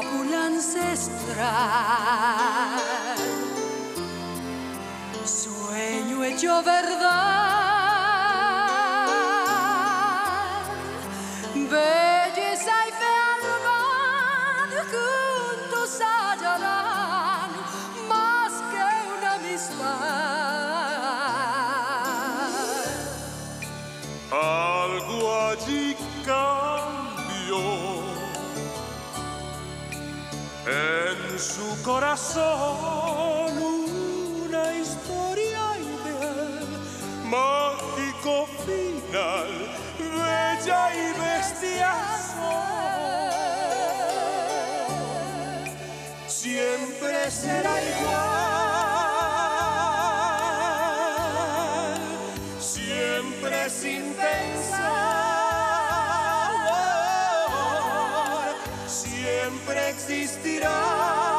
fábula ancestral, sueño hecho verdad, belleza y fealdad juntos hallarán más que una amistad. Algo su corazón una historia ideal, mágico final, bella y bestiazo. Siempre será igual, siempre sin pensar, siempre existirá.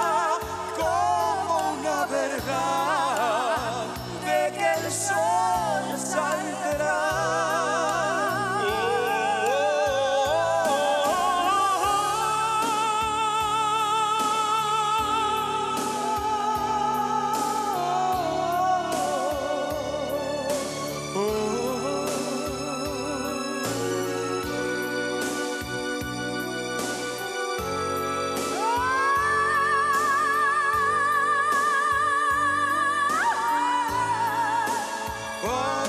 Oh.